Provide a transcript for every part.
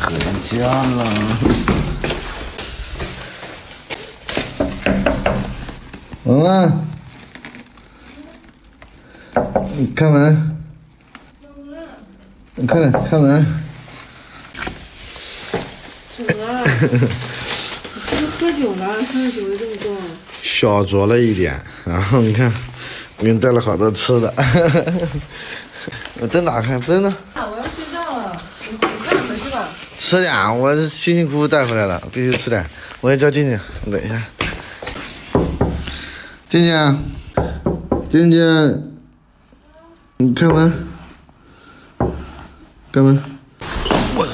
回家了。文文，你开门。你快点开门。怎么了？你是不是喝酒了？上来酒味这么重。小酌了一点，然后你看，我给你带了好多吃的。我灯打开，灯呢？啊，我要睡觉了，你快点回去吧。吃点，我辛辛苦苦带回来了，必须吃点。我先叫静静，你等一下。静静，静静，你开门，开门。我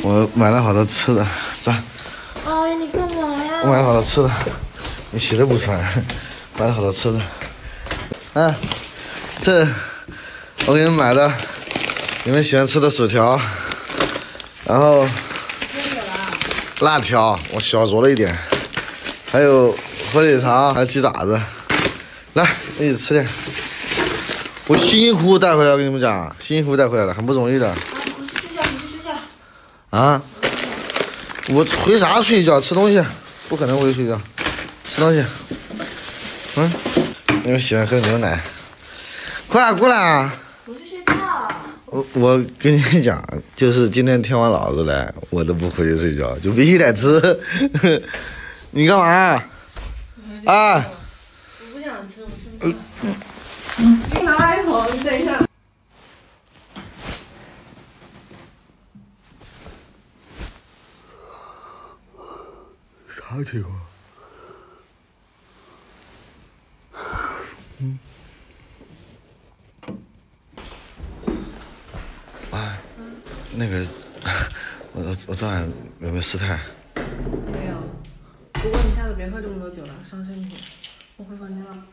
我买了好多吃的，走。哎呀，你干嘛呀？我买了好多吃的，你洗都不穿，买了好多吃的。啊，这我给你们买的，你们喜欢吃的薯条，然后辣条我小酌了一点，还有火腿肠，还有鸡爪子，来一起吃点。我辛辛苦苦带回来，我跟你们讲，辛辛苦苦带回来了，很不容易的。啊！我回啥睡觉？吃东西，不可能回去睡觉，吃东西。嗯，你们喜欢喝牛奶，快过来啊！我我跟你讲，就是今天听完老子来，我都不回去睡觉，就必须得吃。你干嘛？啊！我不想吃，我吃不着。你拿来一口，你等一下。啥情况？嗯。啊，那个，我昨晚有没有失态？没有。不过你下次别喝这么多酒了，伤身体。我回房间了。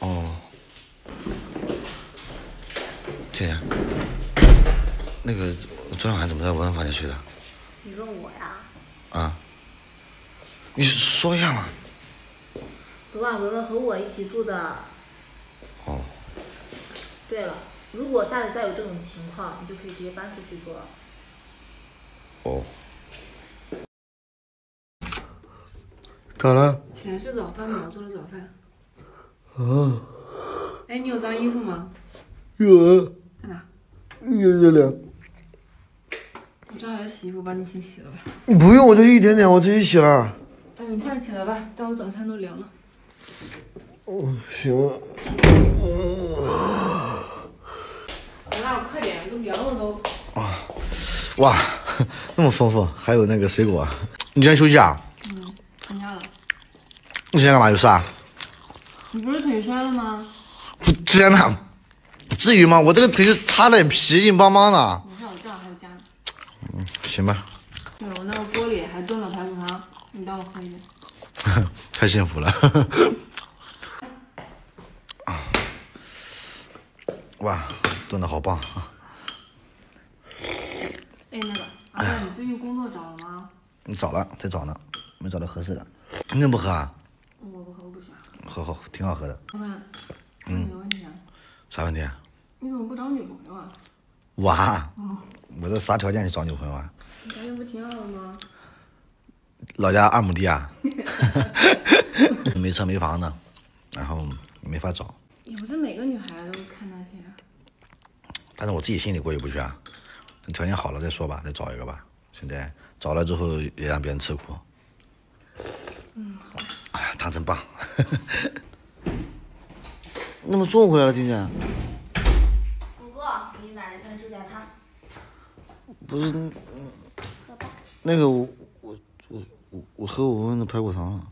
哦。姐姐，那个我昨天晚上怎么在文文房间睡的？你问我呀？啊？你说一下嘛。昨晚文文和我一起住的。哦。对了，如果下次再有这种情况，你就可以直接搬出去住了。哦。咋了？起来吃早饭吗？我做了早饭。啊。哎，你有脏衣服吗？有。在哪？有这俩。我正好要洗衣服，帮你一起洗了吧。你不用，我就一点点，我自己洗了。哎，你快起来吧，待会早餐都凉了。哦，行。嗯来啦，快点，都凉了都。啊，哇，那么丰富，还有那个水果。你今天休息啊？嗯，参加了。你今天干嘛有事啊？你不是腿摔了吗？不，天哪，至于吗？我这个腿就擦点皮，硬邦邦的。你看我这儿还有家。嗯，行吧。对，我那个锅里还炖了排骨汤，你待会喝一点。太幸福了。哇，炖的好棒啊！哎，那个阿乐，你最近工作找了吗？你找了，在找呢，没找到合适的。你怎么不喝啊？我不喝，我不喜欢。喝喝，挺好喝的。我看，嗯没问题啊？啥问题啊？你怎么不找女朋友啊？我啊，嗯，我这啥条件去找女朋友啊？你条件不挺好的吗？老家二亩地啊，没车没房的，然后没法找。也不是每个女孩都看那些。但是我自己心里过意不去啊。等条件好了再说吧，再找一个吧。现在找了之后也让别人吃苦。嗯，好。哎，汤真棒。那么中午回来了，静静。哥哥，给你买了一份猪脚汤。不是，嗯，那个我我我我我喝我问的排骨汤了。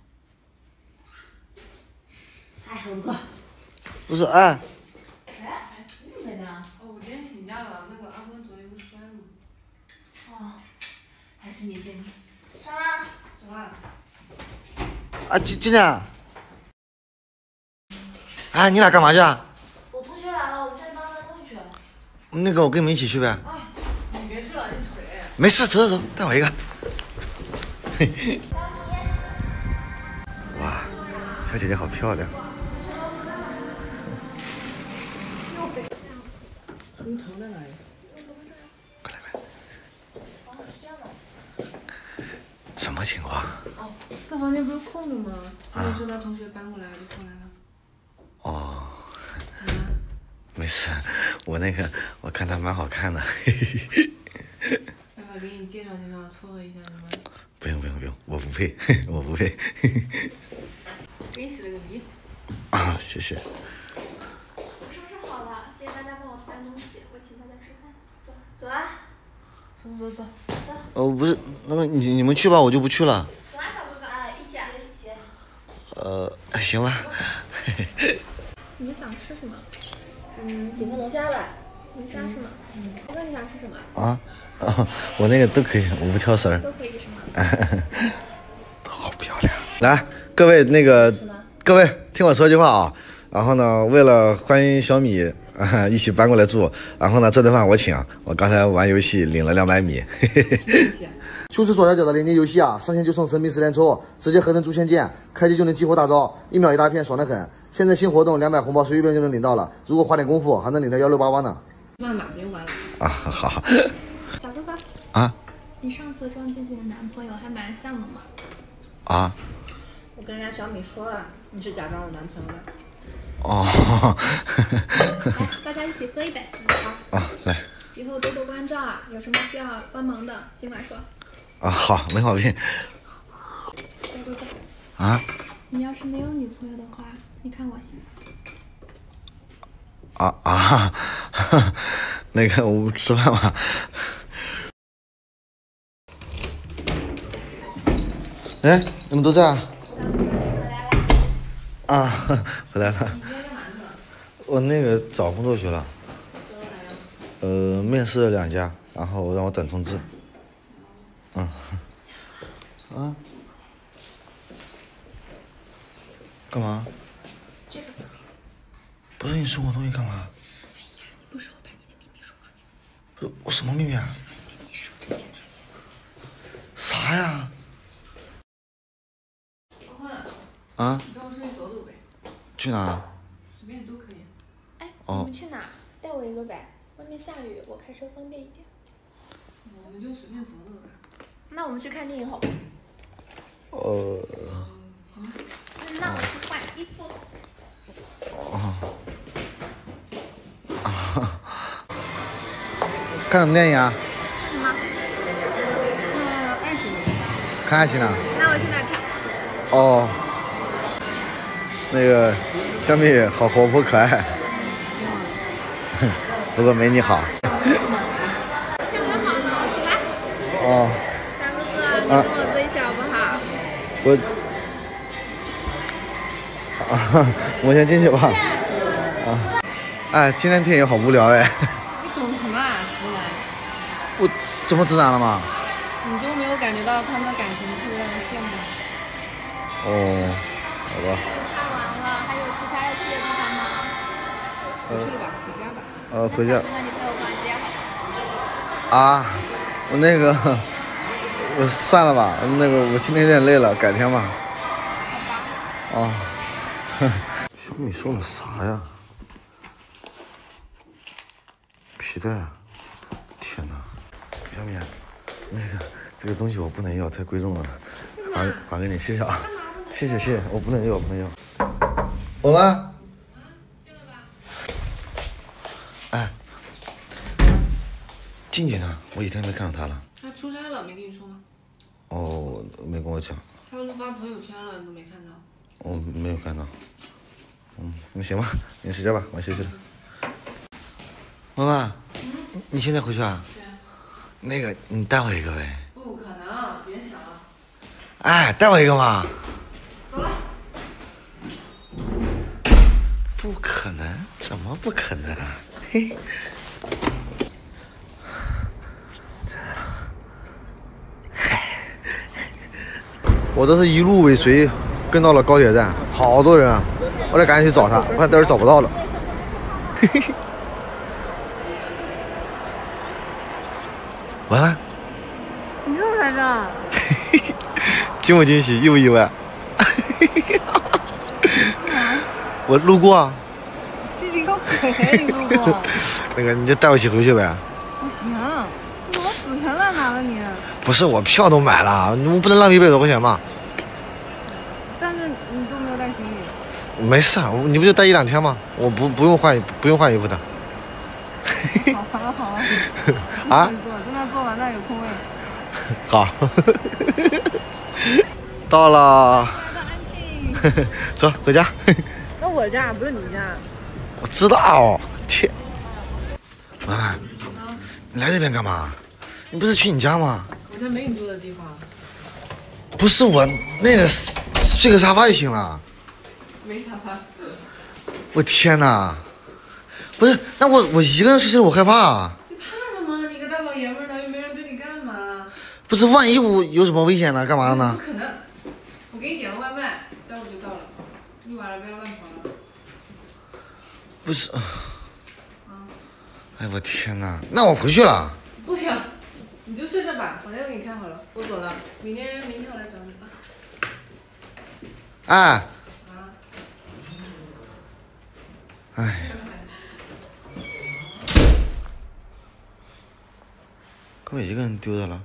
哎，哥哥。不是，哎。哎，你怎么在家？哦，我今天请假了，那个阿坤昨天不是摔了吗？哦，还是你先请。上来。走了。啊，静静静。哎，你俩干嘛去啊？我同学来了，我们现在搬搬东西去。那个，我跟你们一起去呗。啊，你别去了，你腿。没事，走走走，带我一个。嘿嘿。哇，小姐姐好漂亮。你头在哪里？什么情况？哦，那房间不是空的吗？就是他同学搬过来就过来了。哦，嗯，没事，我那个我看他蛮好看的。要不要给你介绍介绍，撮合一下你们？不用不用不用，我不配，我不配。给你洗了个梨。啊，谢谢。我收拾好了，谢谢大家帮我搬东西，我请大家吃饭。走，走啊，走走走。哦，不是，那个你你们去吧，我就不去了。走啊，小哥哥，哎，一起啊，一起。呃，行吧。你们想吃什么？嗯，鼎丰龙虾吧。龙虾是吗？嗯。哥哥，你想吃什么？啊，啊，我那个都可以，我不挑食儿。都可以是吗？好漂亮！来，各位那个，各位听我说句话啊。然后呢，为了欢迎小米啊 一起搬过来住，然后呢这顿饭我请啊。我刚才玩游戏领了两百米。嘿嘿嘿。就是左下角的连接游戏啊，上线就送神秘十连抽，直接合成诛仙剑，开机就能激活大招，一秒一大片，爽得很。现在新活动，两百红包随便就能领到了，如果花点功夫，还能领到幺六八八呢。慢慢别玩了。啊，好。小哥哥，啊你上次装机器的男朋友还蛮像的嘛。啊我跟人家小米说了，你是假装我男朋友的。哦，来，大家一起喝一杯。好，啊来以后多多关照啊，有什么需要帮忙的尽管说。啊好，没毛病小哥哥，啊你要是没有女朋友的话，你看我行。啊啊，那个我们吃饭吧。哎，你们都在啊？啊，回来了。我那个找工作去了？呃，面试了两家，然后让我等通知。嗯。啊？干嘛？这个不是你送我东西干嘛？不是我把你的秘密说出我什么秘密啊？你手这些拿下。啥呀？啊？去哪？随便都可以。哎，哦你们去哪？带我一个呗。外面下雨，我开车方便一点。我们就随便走走呗。那我们去看电影好。呃，行。那我去换衣服。哦 看什么电影啊？看什么？嗯爱情的。看爱情呢？那我去买票。哦，那个小米好活泼可爱，不过没你好。哦，小哥哥，你啊跟我做一下好不好？我啊，我先进去吧。啊，哎，今天电影好无聊哎。你懂什么啊，直男？我怎么直男了吗？你都没有感觉到他们的感情特别让人羡慕吗？哦，好吧。呃，回家。啊，我那个，我算了吧，那个我今天有点累了，改天吧。啊，哼，小米送的啥呀？皮带，天哪！小米，那个这个东西我不能要，太贵重了，还还给你，谢谢啊，谢谢谢谢，我不能要，我不能要。我们，哎，静静呢？我一天没看到她了。她出差了，没跟你说吗？哦，没跟我讲，她都发朋友圈了，你都没看到。我没有看到。嗯，那行吧，你睡觉吧，我休息了。妈妈，嗯你现在回去啊？对啊。那个，你带我一个呗。不可能，别想了。哎，带我一个嘛。走了。不可能，怎么不可能啊？嘿。我这是一路尾随，跟到了高铁站，好多人啊！我得赶紧去找他，我怕待会儿找不到了。嘿嘿。晚安。你怎么在这儿？惊不惊喜，意不意外？我路过啊。心情好可爱，你不？那个你就带我一起回去呗。不行，这我死缠烂打了你？不是我票都买了，我不能浪费一百多块钱吗？但是你都没有带行李。没事你不就待一两天吗？我不不用换不用换衣服的。好啊好 啊。坐，在那坐吧，那有空位。好，到了。走回家。那我家不是你家。我知道，天，文文，你来这边干嘛？你不是去你家吗？我家没你住的地方。不是我那个睡个沙发就行了。没沙发。我天哪！不是，那我我一个人睡这我害怕、啊。你怕什么？你个大老爷们儿的，又没人对你干嘛？不是，万一我有什么危险呢？干嘛了呢不？可能。我给你点个外卖，待会儿就到了。你晚上不要乱跑了。不是，哎我天哪！那我回去了。不行，你就睡这吧，房间给你看好了。我走了，明天明天我来找你吧。哎，啊。哎，给我一个人丢着了。